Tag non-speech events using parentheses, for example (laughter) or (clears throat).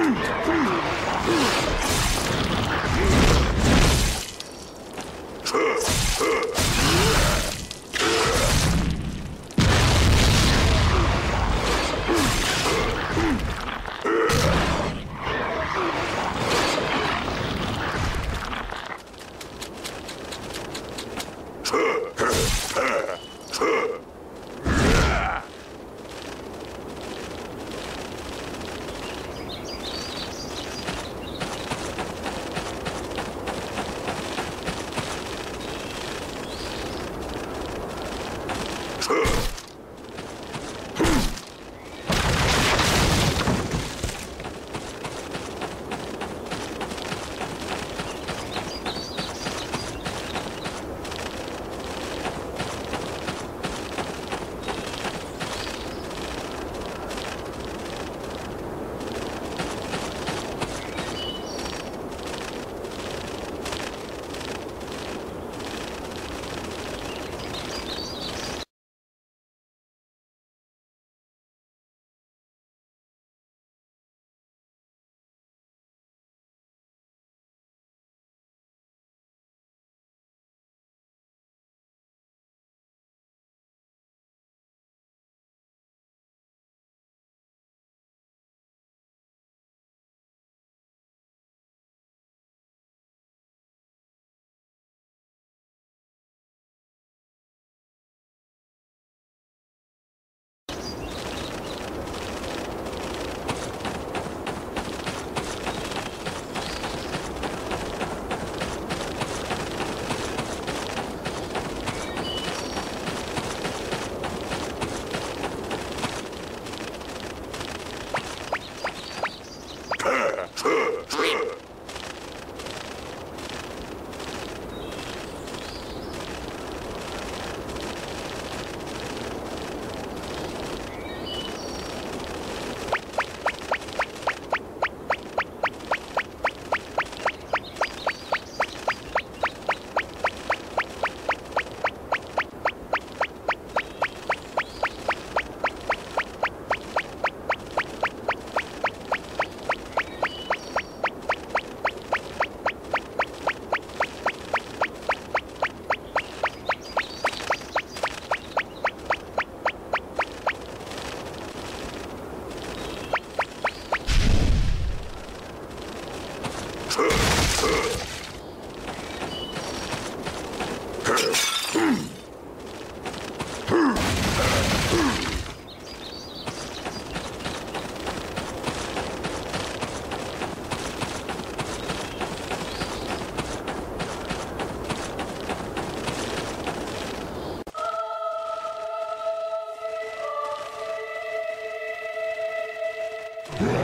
Mm-hmm. (clears throat) Yeah.